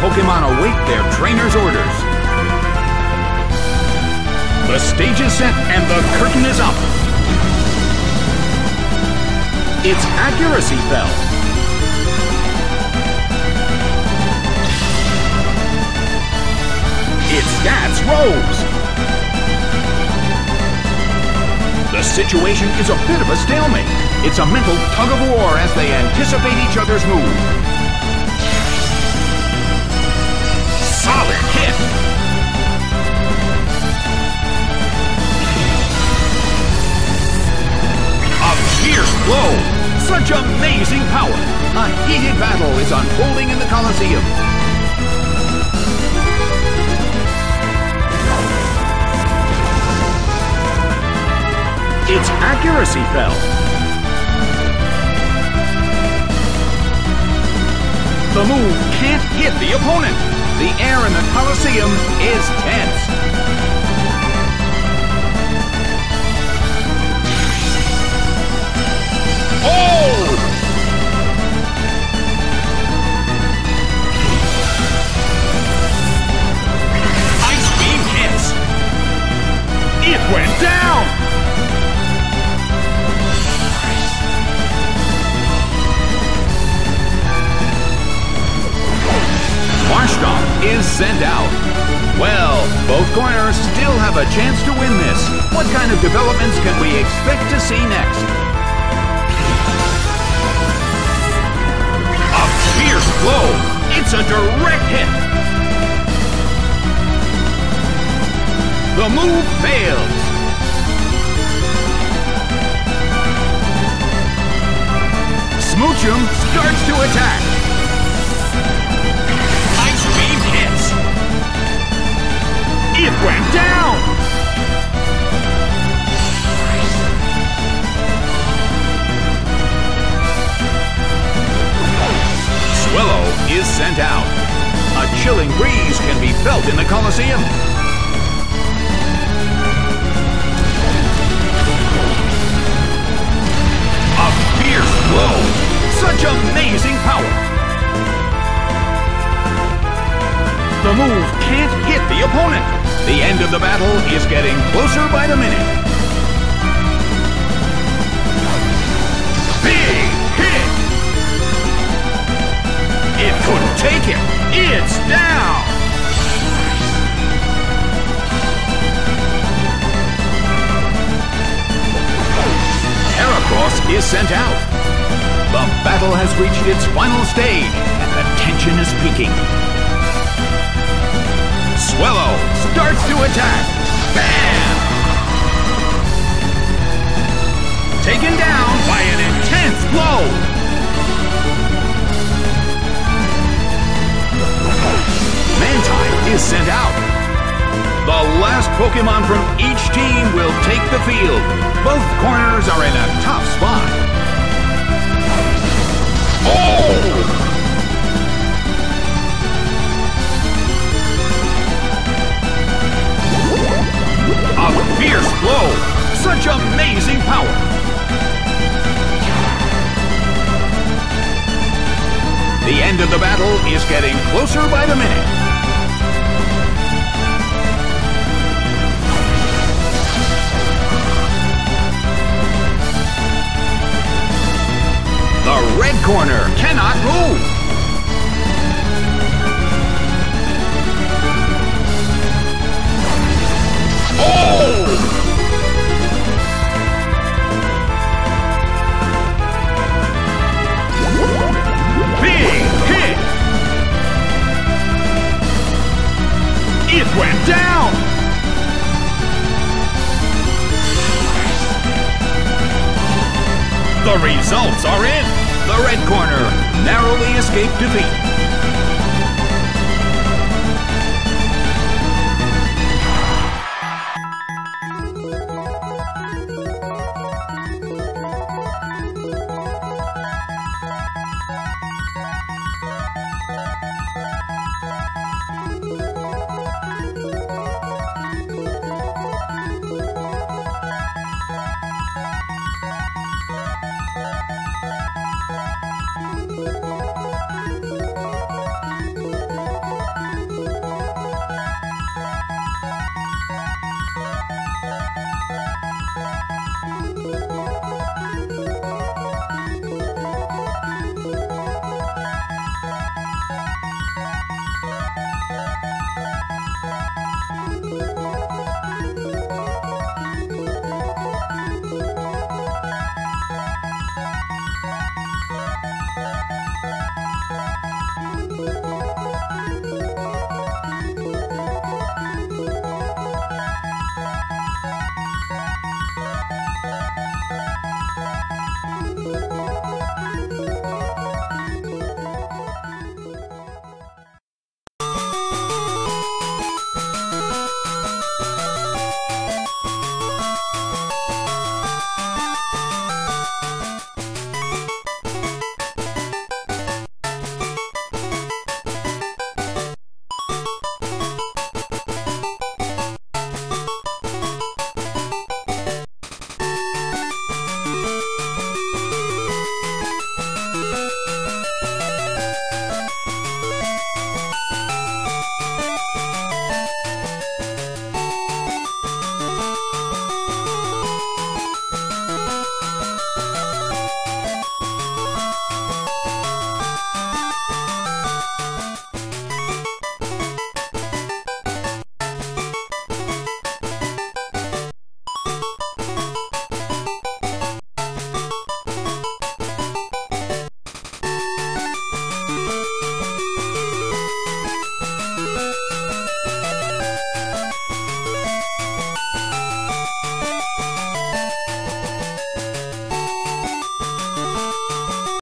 Pokemon await their trainer's orders. The stage is set and the curtain is up. Its accuracy fell. Its stats rose. The situation is a bit of a stalemate. It's a mental tug of war as they anticipate each other's move. Solid hit. A fierce blow. Such amazing power. A heated battle is unfolding in the Colosseum. Its accuracy fell. The move can't hit the opponent. The air in the Colosseum is tense. Oh! Ice beam hits. It went down. Is sent out. Well, both corners still have a chance to win this. What kind of developments can we expect to see next? A fierce blow. It's a direct hit. The move fails. Smoochum starts to attack. Went down. Swellow is sent out. A chilling breeze can be felt in the Colosseum. A fierce blow. Such amazing power. The move can't hit the opponent. The end of the battle is getting closer by the minute. Big hit! It couldn't take it. It's down! Heracross is sent out. The battle has reached its final stage, and the tension is peaking. To attack. Bam! Taken down by an intense blow. Mantine is sent out. The last Pokemon from each team will take the field. Both corners are in a tough spot. Oh! End of the battle is getting closer by the minute. The red corner cannot move. Down! The results are in! The red corner narrowly escaped defeat.